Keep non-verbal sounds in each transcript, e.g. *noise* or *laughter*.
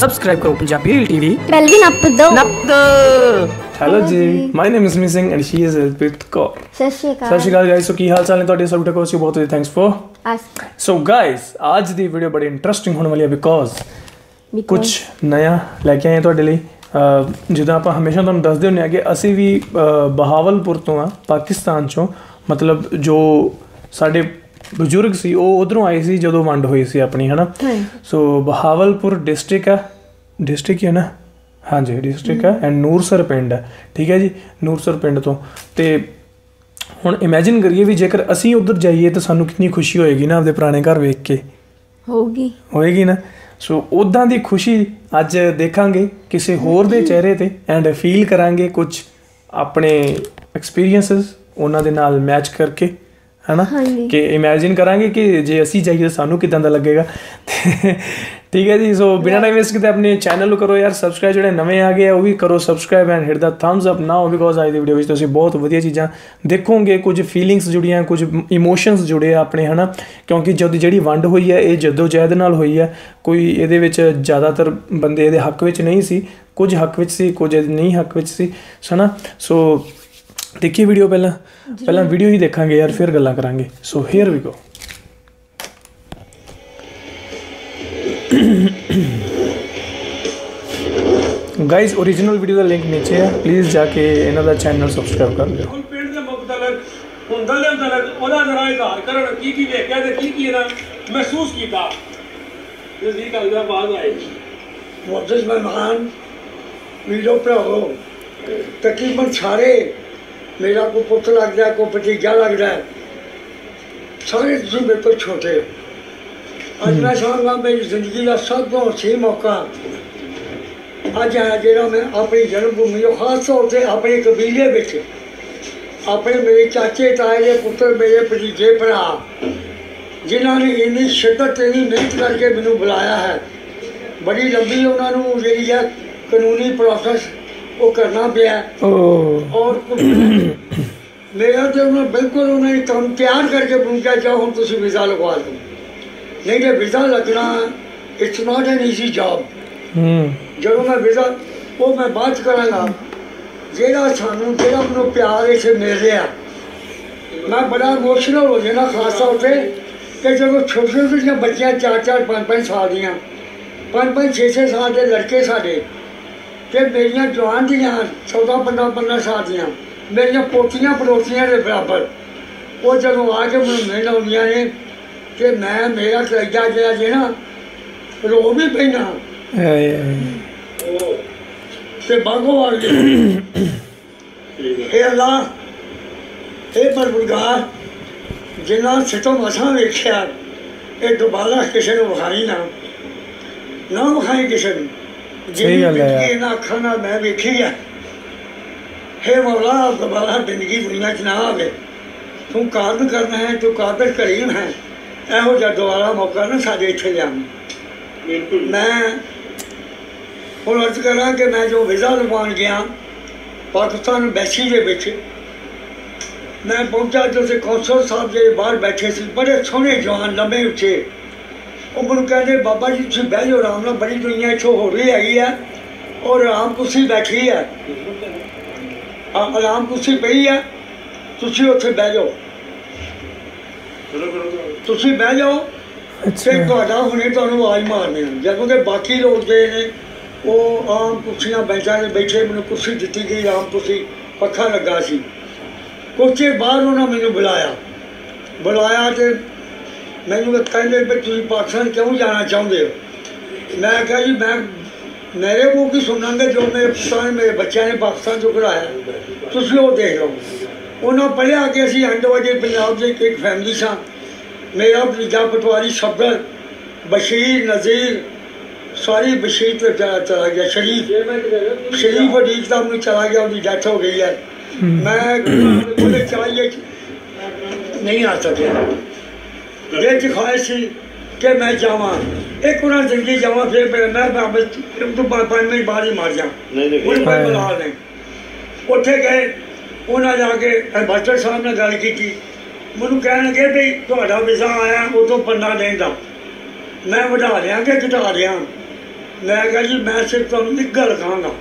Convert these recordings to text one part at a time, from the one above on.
Subscribe ਕਰੋ Punjabi reel TV. Bell ਵੀ ਨੱਪ ਦੋ। ਨੱਪ hello ji my name is missing and she is with Kaur ਸਤਿ ਸ਼੍ਰੀ ਸਤਿ ਅਕਾਲ ਸ਼੍ਰੀ ਅਕਾਲ ਗਾਇਸ ਸੋ ਕੀ ਹਾਲ ਚਾਲ ਨੇ ਤੁਹਾਡੇ ਸਭ ਠੀਕ ਹੋ ਸੀ ਬਹੁਤ ਵਧੀਆ thanks for ask so guys ਅੱਜ ਦੀ ਵੀਡੀਓ ਬੜੀ ਇੰਟਰਸਟਿੰਗ ਹੋਣ ਵਾਲੀ ਹੈ ਬਿਕੋਜ਼ ਕੁਝ ਨਇਆ ਲੈ ਕੇ ਆਏ ਹਾਂ ਤੁਹਾਡੇ ਲਈ। ਜਿੱਦਾਂ ਆਪਾਂ ਹਮੇਸ਼ਾ ਤੁਹਾਨੂੰ ਦੱਸਦੇ ਹੁੰਦੇ ਆ ਕਿ ਅਸੀਂ ਵੀ ਬਹਾਵਲਪੁਰ ਤੋਂ ਆ ਪਾਕਿਸਤਾਨ ਚੋਂ। ਮਤਲਬ ਜੋ ਸਾਡੇ ਬਜ਼ੁਰਗ ਸੀ ਉਹ ਉਧਰੋਂ ਆਏ ਸੀ ਜਦੋਂ ਵੰਡ ਹੋਈ ਸੀ ਆਪਣੀ ਹਨਾ? ਸੋ ਬਹਾਵਲਪੁਰ ਡਿਸਟ੍ਰਿਕਟ ਹੈ ਡਿਸਟ੍ਰਿਕਟ ਹੀ ਹੈ ਨਾ? ਹਾਂਜੀ ਡਿਸਟ੍ਰਿਕਟ ਹੈ ਐਂਡ ਨੂਰਸਰ ਪਿੰਡ ਹੈ ਠੀਕ ਹੈ ਜੀ? ਨੂਰਸਰ ਪਿੰਡ ਤੋਂ। ਤੇ ਹੁਣ ਇਮੇਜਿਨ ਕਰੀਏ ਵੀ ਜੇਕਰ ਅਸੀਂ ਉਧਰ ਜਾਈਏ ਤਾਂ ਸਾਨੂੰ ਕਿੰਨੀ ਖੁਸ਼ੀ ਹੋਏਗੀ ਨਾ ਆਪਦੇ ਪੁਰਾਣੇ ਘਰ ਵੇਖ ਕੇ। ਹੋਊਗੀ। ਹੋਏਗੀ ਨਾ? ਸੋ ਉਦਾਂ ਦੀ ਖੁਸ਼ੀ ਅੱਜ ਦੇਖਾਂਗੇ ਕਿਸੇ ਹੋਰ ਦੇ ਚਿਹਰੇ ਤੇ ਐਂਡ ਫੀਲ ਕਰਾਂਗੇ ਕੁਝ ਆਪਣੇ ਐਕਸਪੀਰੀਐਂਸਸ ਉਹਨਾਂ ਦੇ ਨਾਲ ਮੈਚ ਕਰਕੇ। ਹਨਾ। ਕਿ ਇਮੇਜਿਨ ਕਰਾਂਗੇ ਕਿ ਜੇ ਅਸੀਂ ਜਾਈਏ ਤਾਂ ਸਾਨੂੰ ਕਿਦਾਂ ਦਾ ਲੱਗੇਗਾ? ਠੀਕ ਹੈ ਜੀ ਸੋ ਬਿਨਾਂ ਟਾਈਮ ਵੇਸਟ ਕੀਤੇ ਆਪਣੇ ਚੈਨਲ ਨੂੰ ਕਰੋ ਯਾਰ ਸਬਸਕ੍ਰਾਈਬ ਜਿਹੜੇ ਨਵੇਂ ਆ ਗਏ ਆ ਉਹ ਵੀ ਕਰੋ ਸਬਸਕ੍ਰਾਈਬ ਐਂਡ ਹਿਟ ਦਾ ਥੰਬਸ ਅਪ ਨਾਓ ਬਿਕੋਜ਼ ਅੱਜ ਦੀ ਵੀਡੀਓ ਵਿੱਚ ਤੁਸੀਂ ਬਹੁਤ ਵਧੀਆ ਚੀਜ਼ਾਂ ਦੇਖੋਗੇ ਕੁਝ ਫੀਲਿੰਗਸ ਜੁੜੀਆਂ ਕੁਝ ਇਮੋਸ਼ਨਸ ਜੁੜੇ ਆ ਆਪਣੇ ਹਨਾ? ਕਿਉਂਕਿ ਜਦ ਜਿਹੜੀ ਵੰਡ ਹੋਈ ਹੈ ਇਹ ਜੱਦੋ ਜਹਿਦ ਨਾਲ ਹੋਈ ਹੈ ਕੋਈ ਇਹਦੇ ਵਿੱਚ ਜ਼ਿਆਦਾਤਰ ਬੰਦੇ ਇਹਦੇ ਹੱਕ ਵਿੱਚ ਨਹੀਂ ਸੀ ਕੁਝ ਹੱਕ ਵਿੱਚ ਸੀ ਕੁਝ ਨਹੀਂ ਹੱਕ ਵਿੱਚ ਸੀ ਹਨਾ? ਸੋ ਦੇਖੀਏ ਵੀਡੀਓ ਪਹਿਲਾਂ। ਪਹਿਲਾਂ ਵੀਡੀਓ ਹੀ ਦੇਖਾਂਗੇ ਯਾਰ ਫਿਰ ਗੱਲਾਂ ਕਰਾਂਗੇ। So here we go guys original video the link ਨੀਚੇ ਹੈ ਪਲੀਜ਼ ਜਾ ਕੇ ਇਹਨਾਂ ਦਾ ਚੈਨਲ ਸਬਸਕ੍ਰਾਈਬ ਕਰ ਲਿਓ। ਹੁਣ ਪਿੰਡ ਦੇ ਮੁਕਤਲਕ ਹੁੰਦਾ ਦੇ ਮੁਕਤਲਕ ਉਹਦਾ ਜ਼ਰਾ ਇਜ਼ਹਾਰ ਕਰਨ ਕੀ ਕੀ ਵੇਖਿਆ ਤੇ ਕੀ ਕੀ ਇਹਨਾਂ ਮਹਿਸੂਸ ਕੀਤਾ। ਜਿਸ ਦੀ ਗੱਲ ਦਾ ਬਾਅਦ ਆਈ ਮੁਹੱਦਸ ਮਹਿਮਾਨ ਵੀਡੀਓ ਪ੍ਰੋ ਤਕਰੀਬਨ ਸਾਰੇ ਮੇਰਾ ਕੋ ਪੁੱਤ ਲੱਗਦਾ ਕੋ ਭਤੀਜਾ ਲੱਗਦਾ ਹੈ। ਸਾਰੇ ਤੁਸੀਂ ਮੇਰੇ ਤੋਂ ਛੋਟੇ ਹੋ ਅੱਜ ਮੈਂ ਸਮਝਦਾ ਮੇਰੀ ਜ਼ਿੰਦਗੀ ਦਾ ਸਭ ਤੋਂ ਅੱਛੀ ਮੌਕਾ ਅੱਜ ਆਇਆ ਜਿਹੜਾ ਮੈਂ ਆਪਣੀ ਜਨਮ ਭੂਮੀ ਤੋਂ ਖਾਸ ਤੌਰ ਤੇ ਆਪਣੇ ਕਬੀਲੇ ਵਿੱਚ ਆਪਣੇ ਮੇਰੇ ਚਾਚੇ ਤਾਏ ਦੇ ਪੁੱਤਰ ਮੇਰੇ ਭਤੀਜੇ ਭਰਾ ਜਿਨ੍ਹਾਂ ਨੇ ਇੰਨੀ ਸ਼ਿੱਦਤ ਤੇ ਇੰਨੀ ਮਿਹਨਤ ਕਰਕੇ ਮੈਨੂੰ ਬੁਲਾਇਆ ਹੈ ਬੜੀ ਲੰਬੀ ਉਹਨਾਂ ਨੂੰ ਜਿਹੜੀ ਹੈ ਕਾਨੂੰਨੀ ਪ੍ਰੋਸੈਸ ਉਹ ਕਰਨਾ ਪਿਆ ਓ ਔਰ ਮੇਰਾ ਤੇ ਉਹਨਾਂ ਬਿਲਕੁਲ ਉਹਨਾਂ ਨੇ ਕੰਮ ਤਿਆਰ ਕਰਕੇ ਪੁੱਛਿਆ ਚਾਹੋ ਹੁਣ ਤੁਸੀਂ ਵੀਜ਼ਾ ਲਗਵਾ ਦਿਓ ਨਹੀਂ ਤੇ ਵੀਜ਼ਾ ਲੱਗਣਾ it's not an easy job ਹੂੰ ਜਦੋਂ ਮੈਂ ਵੀਜ਼ਾ ਉਹ ਮੈਂ ਬਾਅਦ 'ਚ ਕਰਾਂਗਾ ਜਿਹੜਾ ਸਾਨੂੰ ਜਿਹੜਾ ਮੈਨੂੰ ਪਿਆਰ ਇੱਥੇ ਮਿਲ ਰਿਹਾ ਮੈਂ ਬੜਾ ਇਮੋਸ਼ਨਲ ਹੋ ਜਾਣਾ ਖਾਸ ਤੌਰ ਤੇ ਕਿ ਜਦੋਂ ਛੋਟੇ ਛੋਟੇ ਜਿਹੇ ਬੱਚੀਆਂ ਚਾਰ ਚਾਰ ਪੰਜ ਪੰਜ ਸਾਲ ਦੀਆਂ ਪੰਜ ਪੰਜ ਛੇ ਛੇ ਸਾਲ ਦੇ ਲੜਕੇ ਸਾਡੇ ਤੇ ਮੇਰੀਆਂ ਜਵਾਨ ਦੀਆਂ 14 15 15 ਸਾਲ ਦੀਆਂ ਮੇਰੀਆਂ ਪੋਤੀਆਂ ਪੜੋਸੀਆਂ ਦੇ ਬਰਾਬਰ। ਉਹ ਜਦੋਂ ਆ ਕੇ ਮੈਨੂੰ ਮਿਲਣ ਆਉਂਦੀਆਂ ਨੇ ਕਿ ਮੈਂ ਮੇਰਾ ਕਲੇਜਾ ਜਿਹੜਾ ਜੇ ਨਾ ਰੋ ਵੀ ਪੈਣਾ ਤੇ ਬਾਗੋ ਆ ਗਏ। ਇਹ ਅੱਲਾ ਇਹ ਪਰਵਰਗਾਰ ਜਿਨ੍ਹਾਂ ਸਿੱਟੋਂ ਮਸਾਂ ਵੇਖਿਆ ਇਹ ਦੁਬਾਰਾ ਕਿਸੇ ਨੂੰ ਵਿਖਾਈ ਨਾ। ਨਾ ਵਿਖਾਈ ਕਿਸੇ ਨੂੰ। ਸਹੀ ਗੱਲ ਹੈ ਯਾਰ। ਜ਼ਿੰਦਗੀ ਇਹਨਾਂ ਅੱਖਾਂ ਨਾਲ ਮੈਂ ਵੇਖੀ ਹੈ ਹੇ ਮੌਲਾ ਦੁਬਾਰਾ ਜ਼ਿੰਦਗੀ ਦੁਨੀਆ 'ਚ ਨਾ ਆਵੇ ਤੂੰ ਕਾਦਰ ਕਰਨਾ ਹੈ ਤੂੰ ਕਾਦਰ ਕਰੀਮ ਹੈ ਇਹੋ ਜਿਹਾ ਦੁਬਾਰਾ ਮੌਕਾ ਨਾ ਸਾਡੇ ਇੱਥੇ ਲਿਆਵੀਂ ਬਿਲਕੁਲ ਮੈਂ ਹੁਣ ਅਰਜ਼ ਕਰਾਂ ਕਿ ਮੈਂ ਜੋ ਵੀਜ਼ਾ ਲਗਵਾਉਣ ਗਿਆ ਪਾਕਿਸਤਾਨ ਐਮਬੈਸੀ ਦੇ ਵਿੱਚ ਮੈਂ ਪਹੁੰਚਾ ਜਿੱਥੇ ਕੌਂਸਲ ਸਾਹਿਬ ਜਿਹੜੇ ਬਾਹਰ ਬੈਠੇ ਸੀ ਬੜੇ ਸੋਹਣੇ ਜਵਾਨ ਲੰਮੇ ਉੱਚੇ ਉਹ ਮੈਨੂੰ ਕਹਿੰਦੇ ਬਾਬਾ ਜੀ ਤੁਸੀਂ ਬਹਿ ਜਾਓ ਆਰਾਮ ਨਾਲ ਬੜੀ ਦੁਨੀਆ ਇੱਥੋਂ ਹੋ ਰਹੀ ਹੈਗੀ ਆ ਔਰ ਆਰਾਮ ਕੁਰਸੀ ਬੈਠੀ ਹੈ ਆ ਆਰਾਮ ਕੁਰਸੀ ਪਈ ਹੈ ਤੁਸੀਂ ਉੱਥੇ ਬਹਿ ਜਾਓ। ਤੁਸੀਂ ਬਹਿ ਜਾਓ ਤੇ ਅੱਛਾ ਤੁਹਾਡਾ ਹੁਣੇ ਤੁਹਾਨੂੰ ਆਵਾਜ਼ ਮਾਰਨੀ ਜਦੋਂ ਕਿ ਬਾਕੀ ਲੋਕ ਦੇ ਨੇ ਉਹ ਆਮ ਕੁਰਸੀਆਂ ਬੈਠਾ ਕੇ ਬੈਠੇ ਮੈਨੂੰ ਕੁਰਸੀ ਦਿੱਤੀ ਗਈ ਆਮ ਕੁਰਸੀ ਪੱਖਾ ਲੱਗਾ ਸੀ। ਚਿਰ ਬਾਅਦ ਉਹਨਾਂ ਮੈਨੂੰ ਬੁਲਾਇਆ। ਬੁਲਾਇਆ ਤੇ ਮੈਨੂੰ ਇਹ ਕਹਿੰਦੇ ਵੀ ਤੁਸੀਂ ਪਾਕਿਸਤਾਨ ਕਿਉਂ ਜਾਣਾ ਚਾਹੁੰਦੇ ਹੋ ਮੈਂ ਕਿਹਾ ਜੀ ਮੈਂ ਮੇਰੇ ਕੋਲ ਕੀ ਸੁਣਾਂਗੇ ਜੋ ਮੇਰੇ ਪੁੱਤਾਂ ਨੇ ਮੇਰੇ ਬੱਚਿਆਂ ਨੇ ਪਾਕਿਸਤਾਨ ਤੋਂ ਕਰਾਇਆ ਤੁਸੀਂ ਉਹ ਦੇਖ ਲਓ ਉਹਨਾਂ ਪੜ੍ਹਿਆ ਕਿ ਅਸੀਂ ਅੰਡਵਾਜੇ ਪੰਜਾਬ ਦੇ ਇੱਕ ਫੈਮਿਲੀ ਸਾਂ ਮੇਰਾ ਭਤੀਜਾ ਪਟਵਾਰੀ ਸਬਰ ਬਸ਼ੀਰ ਨਜ਼ੀਰ ਸਾਰੀ ਬਸ਼ੀਰ ਤੇ ਚਲਾ ਚਲਾ ਗਿਆ ਸ਼ਰੀਫ ਸ਼ਰੀਫ ਅਡੀਕ ਦਾ ਮੈਨੂੰ ਚਲਾ ਗਿਆ ਉਹਦੀ ਡੈਥ ਹੋ ਗਈ ਹੈ ਮੈਂ ਉਹਦੇ ਚਾਹੀਏ ਨਹੀਂ ਆ ਸਕਿਆ ਇਹ ਚ ਖੁਆਇਸ਼ ਸੀ ਕਿ ਮੈਂ ਜਾਵਾਂ। ਇੱਕ ਉਹਨਾਂ ਜ਼ਿੰਦਗੀ ਜਾਵਾਂ ਫਿਰ ਮੈਂ ਮੈਂ ਬਾਬਾ ਤੋਂ ਪੰਜ ਮਿੰਟ ਬਾਅਦ ਹੀ ਮਰ ਜਾ। ਨਹੀਂ, ਨਹੀਂ। ਕੋਈ ਬੁਲਾ ਨਹੀਂ। ਉੱਥੇ ਗਏ ਉਹਨਾਂ ਜਾ ਕੇ ਐਮਬਾਸਡਰ ਸਾਹਿਬ ਨਾਲ ਗੱਲ ਕੀਤੀ। ਮੈਨੂੰ ਕਹਿਣ ਲੱਗੇ ਵੀ ਤੁਹਾਡਾ ਵੀਜ਼ਾ ਆਇਆ ਉਹ ਤੋਂ ਪੰਨਾ ਦੇਣ ਦਾ। ਮੈਂ ਵਧਾ ਦਿਆਂ ਕਿ ਘਟਾ ਦਿਆਂ। ਮੈਂ ਕਿਹਾ ਜੀ ਮੈਂ ਸਿਰਫ ਤੁਹਾਨੂੰ ਇੱਕ ਗੱਲ ਕਹਾਂਗਾ।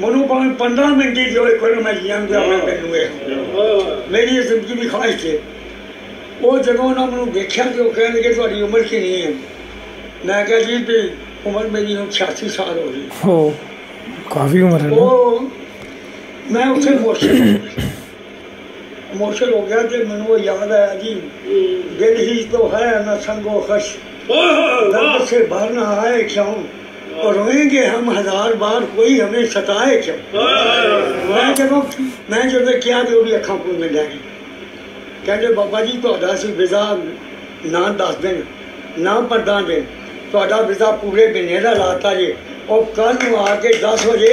ਮੈਨੂੰ ਭਾਵੇਂ 15 ਮਿੰਟ ਹੀ ਦਿਓ ਇੱਕ ਵਾਰ ਮੈਂ ਜੀਆਂ ਦੇ ਆਪਣੇ ਪਿੰਡ ਨੂੰ ਇਹ। ਮੇਰੀ ਜ਼ਿੰਦਗੀ ਦੀ ਖੁਆਇਸ਼ ਹੈ ਉਹ ਜਦੋਂ ਉਹਨਾਂ ਮੈਨੂੰ ਦੇਖਿਆ ਤੇ ਉਹ ਕਹਿਣ ਲੱਗੇ ਤੁਹਾਡੀ ਉਮਰ ਕਿੰਨੀ ਹੈ ਮੈਂ ਕਿਹਾ ਜੀ ਵੀ ਉਮਰ ਮੇਰੀ ਹੁਣ 86 ਸਾਲ ਹੋ ਗਈ ਹੋ ਕਾਫੀ ਉਮਰ ਹੈ ਨਾ ਉਹ ਮੈਂ ਉੱਥੇ ਮੋਸ਼ਨ ਮੋਸ਼ਨ ਹੋ ਗਿਆ ਤੇ ਮੈਨੂੰ ਉਹ ਯਾਦ ਆਇਆ ਜੀ ਦਿਲ ਹੀ तो है न संगो खश दर्द से भर न आए क्यों और रोएंगे हम हजार बार कोई हमें सताए क्यों ਮੈਂ ਜਦੋਂ ਮੈਂ ਜਦੋਂ ਕਿਹਾ ਤੇ ਉਹਦੀ ਅੱਖਾਂ ਪੁੰਨ ਲੱਗ ਗਈ ਕਹਿੰਦੇ ਬਾਬਾ ਜੀ ਤੁਹਾਡਾ ਸੀ ਵਿਜ਼ਾ ਨਾ ਦੱਸ ਦੇਣ ਨਾ ਪਰਦਾ ਦੇ ਤੁਹਾਡਾ ਵਿਜ਼ਾ ਪੂਰੇ ਮਹੀਨੇ ਦਾ ਲਾਤਾ ਜੀ। ਉਹ ਕੱਲ ਨੂੰ ਆ ਕੇ 10 ਵਜੇ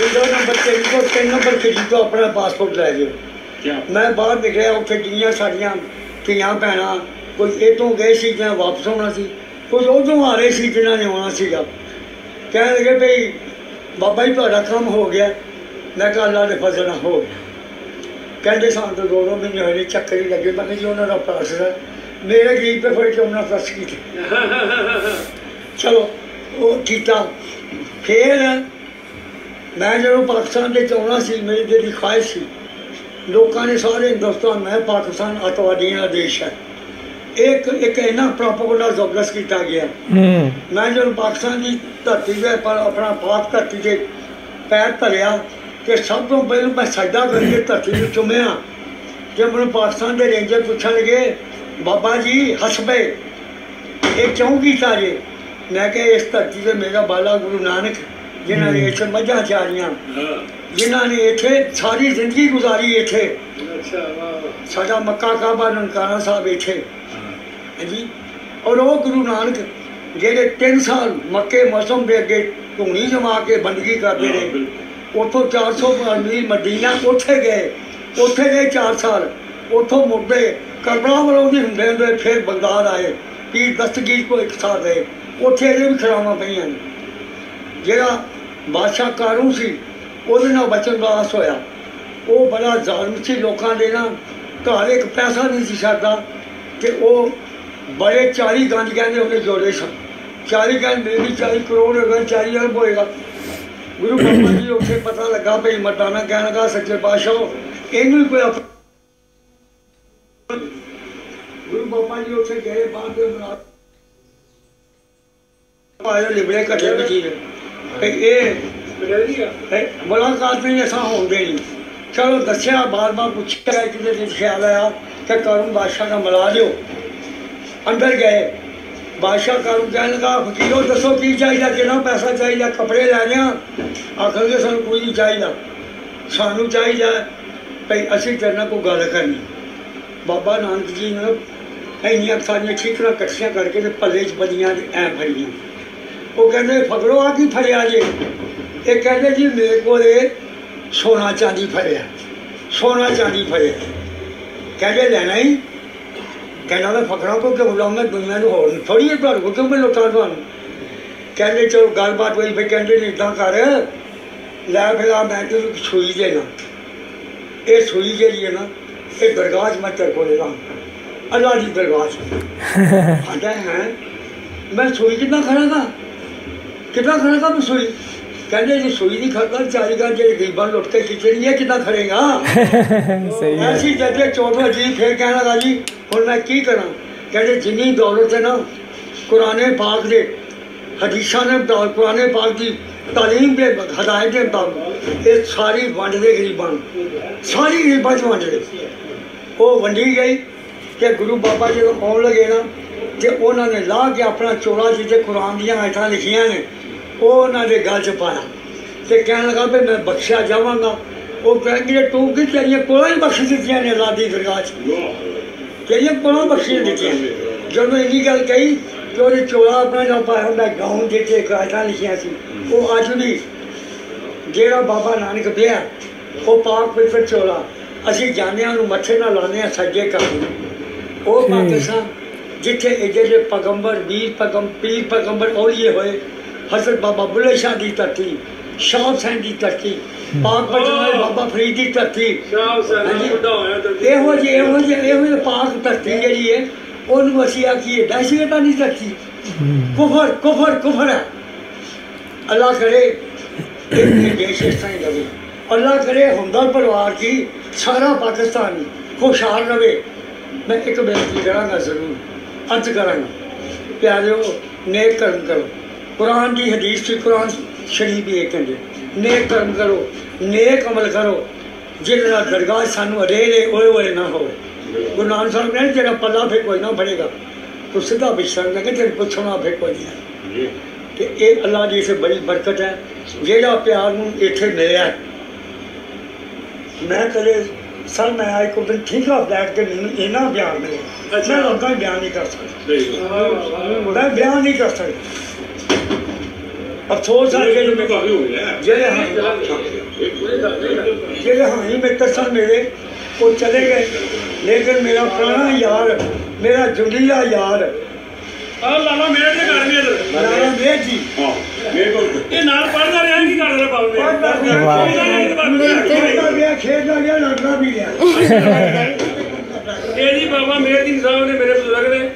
ਵਿਜ਼ਾ ਨੰਬਰ 3 ਤੋਂ 3 ਨੰਬਰ ਖਿੱਚ ਤੋਂ ਆਪਣਾ ਪਾਸਪੋਰਟ ਲੈ ਜਿਓ ਮੈਂ ਬਾਹਰ ਨਿਕਲਿਆ ਉੱਥੇ ਜਿੰਨੀਆਂ ਸਾਡੀਆਂ ਧੀਆਂ ਭੈਣਾਂ ਕੋਈ ਇੱਥੋਂ ਗਏ ਸੀ ਜਾਂ ਵਾਪਸ ਆਉਣਾ ਸੀ ਕੋਈ ਉਦੋਂ ਆ ਰਹੇ ਸੀ ਜਿਨ੍ਹਾਂ ਨੇ ਆਉਣਾ ਸੀਗਾ। ਕਹਿਣ ਲੱਗੇ ਭਈ ਬਾਬਾ ਜੀ ਤੁਹਾਡਾ ਕੰਮ ਹੋ ਗਿਆ। ਮੈਂ ਕਿਹਾ ਅੱਲਾ ਦੇ ਫਜ਼ਲ ਨਾਲ ਹੋ ਗਿਆ। ਕਹਿੰਦੇ ਸਾਨੂੰ ਤਾਂ ਦੋ ਦੋ ਮਹੀਨੇ ਹੋਏ ਨੇ ਚੱਕਰ ਹੀ ਲੱਗੇ ਮੈਂ ਜੀ ਉਹਨਾਂ ਦਾ ਪ੍ਰੋਸੈਸ ਹੈ। ਮੇਰੇ ਗਰੀਬ ਤੇ ਫੜ ਕੇ ਉਹਨਾਂ ਪ੍ਰੈਸ ਕੀਤੇ? ਚਲੋ ਉਹ ਕੀਤਾ ਫਿਰ ਮੈਂ ਜਦੋਂ ਪਾਕਿਸਤਾਨ ਦੇ ਚਾਉਣਾ ਸੀ ਮੇਰੀ ਦੀ ਖੁਆਇਸ਼ ਸੀ ਲੋਕਾਂ ਨੇ ਸਾਰੇ ਹਿੰਦੁਸਤਾਨ ਮੈਂ ਪਾਕਿਸਤਾਨ ਅਤਵਾਦੀਆਂ ਦਾ ਦੇਸ਼ ਹੈ। ਇੱਕ ਇੱਕ ਇਹਨਾਂ ਪ੍ਰੋਪਗੈਂਡਾ ਜ਼ਬਰਦਸਤ ਕੀਤਾ ਗਿਆ। ਮੈਂ ਜਦੋਂ ਪਾਕਿਸਤਾਨ ਦੀ ਧਰਤੀ ਤੇ ਆਪਣਾ ਪਾਕ ਧਰਤੀ ਤੇ ਪੈਰ ਧਰਿਆ ਕਿ ਸਭ ਤੋਂ ਪਹਿਲਾਂ ਮੈਂ ਸਜਦਾ ਕਰਕੇ ਧਰਤੀ ਨੂੰ ਚੁੰਮਿਆ ਕਿ ਮੈਨੂੰ ਪਾਕਿਸਤਾਨ ਦੇ ਰੇਂਜਰ ਪੁੱਛਣ ਲੱਗੇ ਬਾਬਾ ਜੀ ਹਸਬੇ ਇਹ ਕਿਉਂ ਕੀਤਾ ਜੇ? ਮੈਂ ਕਿਹਾ ਇਸ ਧਰਤੀ ਤੇ ਮੇਰਾ ਬਾਲਾ ਗੁਰੂ ਨਾਨਕ ਜਿਨ੍ਹਾਂ ਨੇ ਇੱਥੇ ਮੱਝਾਂ ਚਾਰੀਆਂ ਜਿਨ੍ਹਾਂ ਨੇ ਇੱਥੇ ਸਾਰੀ ਜ਼ਿੰਦਗੀ ਗੁਜ਼ਾਰੀ ਇੱਥੇ। ਸਾਡਾ ਮੱਕਾ ਕਾਬਾ ਨਨਕਾਣਾ ਸਾਹਿਬ ਇੱਥੇ। ਹਾਂਜੀ? ਔਰ ਉਹ ਗੁਰੂ ਨਾਨਕ ਜਿਹੜੇ 3 ਸਾਲ ਮੱਕੇ ਮੌਸਮ ਦੇ ਅੱਗੇ ਧੂਣੀ ਜਮਾ ਕੇ ਬੰਦਗੀ ਕਰਦੇ ਨੇ ਉੱਥੋਂ 400 ਮੀਲ ਮਦੀਨਾ ਉੱਥੇ ਗਏ। ਉੱਥੇ ਗਏ 4 ਸਾਲ। ਉੱਥੋਂ ਮੁੱਢੇ ਕਰਬਲਾ ਵੱਲੋਂ ਦੀ ਹੁੰਦੇ ਹੁੰਦੇ ਫਿਰ ਬਗਦਾਦ ਆਏ। ਕੀ ਦਸਤਗੀਰ ਕੋ ਇੱਕ ਸਾਲ ਰਹੇ। ਉੱਥੇ ਇਹਦੇ ਵੀ ਖਰਾਵਾਂ ਪਈਆਂ ਨੇ। ਜਿਹੜਾ ਬਾਦਸ਼ਾਹ ਕਾਰੂ ਸੀ, ਉਹਦੇ ਨਾਲ ਬਚਨ ਹੋਇਆ। ਉਹ ਬੜਾ ਜ਼ਾਲਮ ਸੀ ਲੋਕਾਂ ਦੇ ਨਾਲ। ਘਰ ਇੱਕ ਪੈਸਾ ਨਹੀਂ ਸੀ ਛੱਡਦਾ ਤੇ ਉਹ ਬੜੇ 40 ਗੰਜ ਕਹਿੰਦੇ ਉਹਨੇ ਜੋੜੇ ਸਨ। 40 ਗੰਜ ਮੇਰੀ 40 ਕਰੋੜ ਹੋਗਾ 40 ਅਰਬ ਹੋਏਗਾ। ਗੁਰੂ ਬਾਬਾ ਜੀ ਉੱਥੇ ਪਤਾ ਲੱਗਾ ਭਈ ਮਰਦਾਨਾ ਕਹਿਣ ਲੱਗਾ ਸੱਚੇ ਪਾਤਸ਼ਾਹ। ਇਹਨੂੰ ਹੀ ਕੋਈ ਗੁਰੂ ਬਾਬਾ ਜੀ ਉੱਥੇ ਗਏ, ਬਾਅਦ ਦੇ ਬਣਾ ਪਾਇਆ ਲਿਬੜੇ ਘਟੇ ਵਿੱਚ ਭਈ ਇਹ ਮੁਲਾਕਾਤ ਨਹੀਂ ਐਸਾ ਹੁੰਦੇ ਨਹੀਂ ਚਲੋ ਦੱਸਿਆ ਬਾਰ ਬਾਰ ਪੁੱਛਿਆ, ਕਿਤੇ ਖਿਆਲ ਆਇਆ ਕਿ ਕਰਮ ਬਾਦਸ਼ਾਹ ਦਾ ਮਿਲਾ ਦਿਓ ਅੰਦਰ ਗਏ। ਬਾਦਸ਼ਾਹ ਕਰਮ ਕਹਿਣ ਲੱਗਾ ਫਕੀਰੋ ਦੱਸੋ ਕੀ ਚਾਹੀਦਾ? ਕਿੰਨਾ ਪੈਸਾ ਚਾਹੀਦਾ, ਕੱਪੜੇ ਲੈਣੇ ਆ। ਆਖਣਗੇ, ਸਾਨੂੰ ਕੋਈ ਨਹੀਂ ਚਾਹੀਦਾ। ਸਾਨੂੰ ਚਾਹੀਦਾ ਭਈ ਅਸੀਂ ਤੇਰੇ ਨਾਲ ਕੋਈ ਗੱਲ ਕਰਨੀ। ਬਾਬਾ ਨਾਨਕ ਜੀ ਨੇ ਇੰਨੀਆਂ ਸਾਰੀਆਂ ਠੀਕਰਾਂ ਇਕੱਠੀਆਂ ਕਰਕੇ ਤੇ ਪੱਲੇ 'ਚ ਬਦੀਆਂ ਤੇ ਐ ਫੜੀਆਂ। ਉਹ ਕਹਿੰਦੇ ਫਕਰੋ ਆ ਕੀ ਫੜਿਆ ਜੇ? ਇਹ ਕਹਿੰਦੇ ਜੀ, ਮੇਰੇ ਕੋਲੇ ਸੋਨਾ ਚਾਂਦੀ ਫੜਿਆ। ਸੋਨਾ ਚਾਂਦੀ ਫੜਿਆ। ਕਹਿੰਦੇ, ਲੈਣਾ ਹੀ ਕਹਿੰਦਾ ਮੈਂ ਫਕਰਾਂ ਕੋ ਕਿਉਂ ਲਾਉਂ ਮੈਂ ਦੁਨੀਆ ਨੂੰ ਹੋਰ ਥੋੜੀ ਹੈ ਤੁਹਾਨੂੰ ਕਿਉਂ ਮੈਂ ਲੁੱਟਾਂ ਤੁਹਾਨੂੰ। ਕਹਿੰਦੇ ਚਲੋ ਗੱਲਬਾਤ ਹੋਈ ਫਿਰ ਕਹਿੰਦੇ ਨੇ ਇਦਾਂ ਕਰ ਲੈ ਫਿਰ ਆ ਮੈਂ ਤੈਨੂੰ ਸੂਈ ਦੇਣਾ। ਇਹ ਸੂਈ ਜਿਹੜੀ ਹੈ ਨਾ ਇਹ ਦਰਗਾਹ 'ਚ ਮੈਂ ਤੇਰੇ ਕੋਲ ਲਾਂ ਅੱਲਾ ਦੀ ਦਰਗਾਹ 'ਚ। *laughs* ਹੈ ਮੈਂ ਸੂਈ ਕਿੱਦਾਂ ਖੜਾਂਗਾ? ਕਿੱਦਾਂ ਖੜੇਗਾ ਮੈਂ ਸੂਈ? ਕਹਿੰਦੇ ਜੀ ਸੂਈ ਦੀ ਖੜਦਾ ਚਾਰੀ ਗਾ ਜਿਹੜੇ ਗਰੀਬਾਂ ਲੁੱਟ ਕੇ ਖਿਚੜੀ ਹੈ ਕਿੱਦਾਂ ਖੜੇਗਾ? *laughs* ਸਹੀ ਹੈ ਐਸੀ ਜੱਜੇ ਚੌਥਾ ਜੀ ਫਿਰ ਕਹਿਣ ਲੱਗਾ ਜੀ ਹੁਣ ਮੈਂ ਕੀ ਕਰਾਂ? ਕਹਿੰਦੇ ਜਿੰਨੀ ਦੌਲਤ ਹੈ ਨਾ ਕੁਰਾਨੇ ਪਾਕ ਦੇ ਹਦੀਸਾਂ ਨੇ ਕੁਰਾਨੇ ਪਾਕ ਦੀ ਤਾਲੀਮ ਦੇ ਹਦਾਇਤ ਦੇ ਮੁਤਾਬਕ ਇਹ ਸਾਰੀ ਵੰਡ ਦੇ ਗਰੀਬਾਂ ਨੂੰ। ਸਾਰੀ ਗਰੀਬਾਂ 'ਚ ਵੰਡ ਦੇ ਉਹ ਵੰਡੀ ਗਈ ਕਿ ਗੁਰੂ ਬਾਬਾ ਜੀ ਜਦੋਂ ਆਉਣ ਲੱਗੇ ਨਾ ਤੇ ਉਹਨਾਂ ਨੇ ਲਾ ਕੇ ਆਪਣਾ ਚੋਲਾ ਜਿੱਥੇ ਕੁਰਾਨ ਦੀਆਂ ਆਇਤਾਂ ਲਿਖੀਆਂ ਨੇ ਉਹ ਉਹਨਾਂ ਦੇ ਗਲ 'ਚ ਪਾਇਆ ਤੇ ਕਹਿਣ ਲੱਗਾ ਵੀ ਮੈਂ ਬਖਸ਼ਿਆ ਜਾਵਾਂਗਾ। ਉਹ ਕਹਿੰਦੇ ਤੂੰ ਕਿ ਤੇਰੀਆਂ ਕੋਲਾਂ ਹੀ ਬਖਸ਼ ਦਿੱਤੀਆਂ ਨੇ ਅੱਲਾ ਦੀ ਦਰਗਾਹ 'ਚ? ਤੇਰੀਆਂ ਕੋਲਾਂ ਬਖਸ਼ੀਆਂ ਦਿੱਤੀਆਂ। ਜਦੋਂ ਇੰਨੀ ਗੱਲ ਕਹੀ ਕਿ ਉਹਨੇ ਚੋਲਾ ਆਪਣਾ ਜੋ ਪਾਇਆ ਹੁੰਦਾ ਗਾਉਂ ਜਿੱਥੇ ਕਾਇਤਾਂ ਲਿਖੀਆਂ ਸੀ। ਉਹ ਅੱਜ ਵੀ ਜਿਹੜਾ ਬਾਬਾ ਨਾਨਕ ਪਿਆ ਉਹ ਪਾਕ ਪਵਿੱਤਰ ਚੋਲਾ। ਅਸੀਂ ਜਾਂਦੇ ਉਹਨੂੰ ਮੱਥੇ ਨਾਲ ਲਾਉਂਦੇ ਹਾਂ ਸੱਜੇ ਕਰ ਉਹ ਪਾਕਿਸਤਾਨ ਜਿੱਥੇ ਇਹਦੇ ਦੇ ਪੈਗੰਬਰ ਵੀਰ ਪੈਗੰਬਰ ਪੀਰ ਪੈਗੰਬਰ ਔਲੀਏ ਹੋਏ। ਹਜ਼ਰਤ ਬਾਬਾ ਬੁੱਲੇ ਸ਼ਾਹ ਦੀ ਧਰਤੀ ਸ਼ਾਹ ਹੁਸੈਨ ਦੀ ਧਰਤੀ ਪਾਕ ਬਜਨਾ ਬਾਬਾ ਫਰੀਦ ਦੀ ਧਰਤੀ ਸ਼ਾਹ ਹੁਸੈਨ ਹਾਂਜੀ। ਵੱਡਾ ਹੋਇਆ ਤਾਂ ਇਹੋ ਜਿਹੇ ਇਹੋ ਜਿਹੇ ਇਹੋ ਜਿਹੇ ਪਾਕ ਧਰਤੀ ਜਿਹੜੀ ਹੈ ਉਹਨੂੰ ਅਸੀਂ ਆਖੀਏ ਦਹਿਸ਼ਤਾਂ ਦੀ ਧਰਤੀ ਕੁਫਰ ਕੁਫਰ ਕੁਫਰ ਹੈ ਅੱਲਾ ਕਰੇ ਇਹ ਵੀ ਦੇਸ਼ ਇਸ ਤਰ੍ਹਾਂ ਹੀ ਰਵੇ ਅੱਲਾ ਕਰੇ ਹਮਦਰ ਪਰਿਵਾਰ ਕੀ ਸਾਰਾ ਪਾਕਿਸਤਾਨ ਖੁਸ਼ਹਾਲ ਰਵੇ ਮੈਂ ਇੱਕ ਬੇਨਤੀ ਕਰਾਂਗਾ ਜ਼ਰੂਰ ਅੱਜ ਕਰਾਂਗਾ ਪਿਆਰਿਓ ਨੇਕ ਕਰਮ ਕਰੋ ਕੁਰਾਨ ਦੀ ਹਦੀਸ ਦੀ ਕੁਰਾਨ ਸ਼ਰੀਫ ਇਹ ਕਹਿੰਦੇ ਨੇਕ ਕਰਮ ਕਰੋ ਨੇਕ ਅਮਲ ਕਰੋ। ਜਿਹਦੇ ਦਰਗਾਹ ਸਾਨੂੰ ਅਰੇ ਰੇ ਓਏ ਓਏ ਨਾ ਹੋਵੇ। ਗੁਰੂ ਨਾਨਕ ਸਾਹਿਬ ਨੇ ਜਿਹੜਾ ਪੱਲਾ ਫੇ ਕੋਈ ਨਾ ਫੜੇਗਾ। ਤੂੰ ਸਿੱਧਾ ਵਿਸ਼ਰ ਨਾ ਕਿ ਪੁੱਛਣਾ ਫੇ ਕੋਈ ਨਹੀਂ। ਤੇ ਇਹ ਅੱਲਾ ਦੀ ਸੇ ਬੜੀ ਬਰਕਤ ਹੈ। ਜਿਹੜਾ ਪਿਆਰ ਨੂੰ ਇੱਥੇ ਮਿਲਿਆ। ਮੈਂ ਕਦੇ ਸਰ ਮੈਂ ਆਈ ਕੋ ਦਿਨ ਠੀਕ ਆ ਬੈਠ ਕੇ ਮੈਨੂੰ ਇਹਨਾਂ ਬਿਆਨ ਮਿਲੇ ਮੈਂ ਲੋਕਾਂ ਬਿਆਨ ਨਹੀਂ ਕਰ ਸਕਦਾ। ਮੈਂ ਬਿਆਨ ਨਹੀਂ ਕਰ ਸਕਦਾ। ਅਫਸੋਸ ਹੈ ਕਿ ਜਿਹੜੇ ਹਾਂ ਜਿਹੜੇ ਹਾਂ ਹੀ ਮਿੱਤਰ ਸਨ ਮੇਰੇ ਉਹ ਚਲੇ ਗਏ। ਲੇਕਿਨ ਮੇਰਾ ਪੁਰਾਣਾ ਯਾਰ ਮੇਰਾ ਜੁੜੀਆ ਯਾਰ। ਆ ਲਾਲਾ ਮੇਰੇ ਤੇ ਵੀ ਇਧਰ ਨਾਰਾ ਮੇਰ ਜੀ। ਇਹ ਨਾਲ ਪੜਦਾ ਰਿਹਾ ਕੀ ਕਰਦਾ ਰਿਹਾ। ਬਾਬੂ। ਖੇਡਦਾ ਗਿਆ ਖੇਡਦਾ ਗਿਆ ਲੜਦਾ ਵੀ ਗਿਆ ਇਹ ਜੀ ਬਾਬਾ ਮੇਹਰਦੀਨ ਸਾਹਿਬ ਨੇ ਮੇਰੇ ਬਜ਼ੁਰਗ ਨੇ।